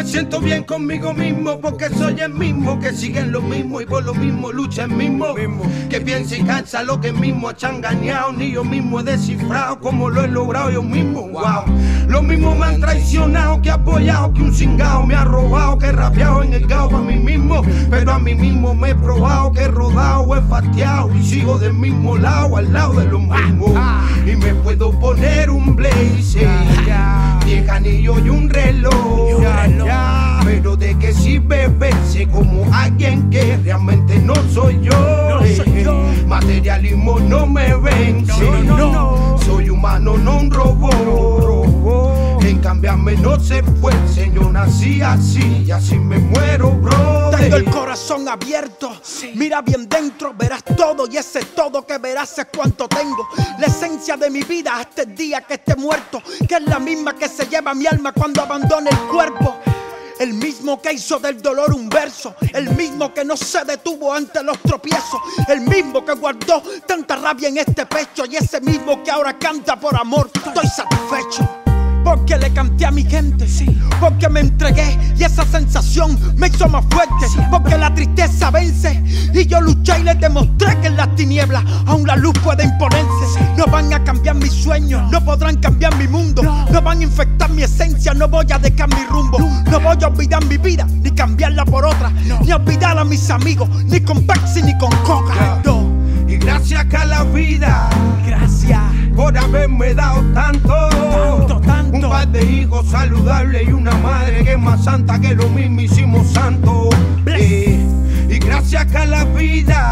Me siento bien conmigo mismo porque soy el mismo que sigue en lo mismo y por lo mismo lucha el mismo. Que piensa y cansa lo que mismo ha changañado, ni yo mismo he descifrado como lo he logrado yo mismo. Wow. Lo mismo me han traicionado, que apoyado, que un cingado me ha robado, que he rapeado en el gao a mí mismo. Pero a mí mismo me he probado, que he rodado, he fateado y sigo del mismo lado, al lado de lo mismo. Y me puedo poner un blazer, diez anillos y un reloj. Pero de que si verse como alguien que realmente no soy yo. Eh, materialismo no me vence. Soy humano, no un robot. En cambiarme no se fuerce, yo nací así y así me muero, bro. Tengo el corazón abierto, mira bien dentro, verás todo y ese todo que verás es cuanto tengo. La esencia de mi vida hasta el día que esté muerto, que es la misma que se lleva mi alma cuando abandone el cuerpo. El mismo que hizo del dolor un verso, el mismo que no se detuvo ante los tropiezos, el mismo que guardó tanta rabia en este pecho y ese mismo que ahora canta por amor. Estoy satisfecho. Porque le canté a mi gente, porque me entregué y esa sensación me hizo más fuerte, porque la tristeza vence y yo luché y les demostré que en las tinieblas aún la luz puede imponerse. No van a cambiar mis sueños, no podrán cambiar mi mundo, no. Van a infectar mi esencia, no voy a dejar mi rumbo, no voy a olvidar mi vida, ni cambiarla por otra, ni olvidar a mis amigos, ni con Pepsi ni con Coca. No. Y gracias a la vida, Gracias. por haberme dado tanto. Saludables y una madre que es más santa que lo mismísimo santo. Bless. Eh, y gracias a la vida,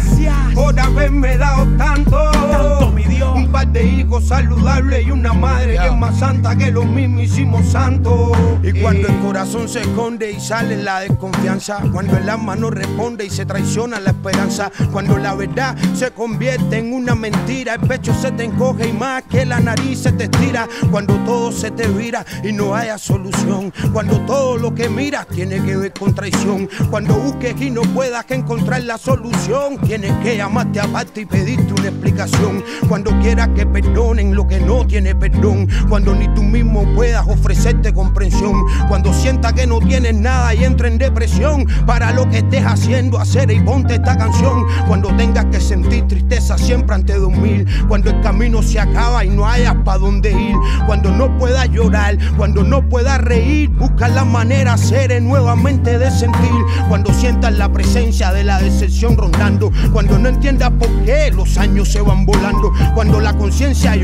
Gracias. por haberme dado tanto. Tanto, mi Dios. Un par de hijos saludables y una madre que es más santa que los mismísimos santos. Y cuando el corazón se esconde y sale la desconfianza, cuando el alma no responde y se traiciona la esperanza, cuando la verdad se convierte en una mentira, el pecho se te encoge y más que la nariz se te estira, cuando todo se te vira y no haya solución, cuando todo lo que miras tiene que ver con traición, cuando busques y no puedas que encontrar la solución, tienes que llamarte aparte y pedirte una explicación, cuando quieras que perdonen lo que no tiene perdón, cuando ni tú mismo puedas ofrecerte comprensión, cuando sientas que no tienes nada y entra en depresión, para lo que estés haciendo, hacer y ponte esta canción, cuando tengas que sentir tristeza siempre ante dormir, cuando el camino se acaba y no hayas para dónde ir, cuando no puedas llorar, cuando no puedas reír, busca la manera ser nuevamente de sentir, cuando sientas la presencia de la decepción rondando, cuando no entiendas por qué los años se van volando, cuando la conciencia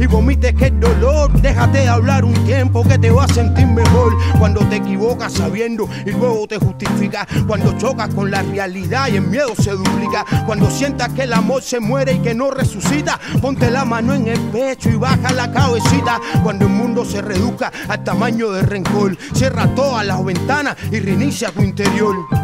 y vomites que el dolor, déjate de hablar un tiempo que te va a sentir mejor, cuando te equivocas sabiendo y luego te justificas, cuando chocas con la realidad y el miedo se duplica, cuando sientas que el amor se muere y que no resucita, ponte la mano en el pecho y baja la cabecita, cuando el mundo se reduzca al tamaño de rencor, cierra todas las ventanas y reinicia tu interior.